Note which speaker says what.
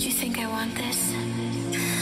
Speaker 1: Do you think I want this?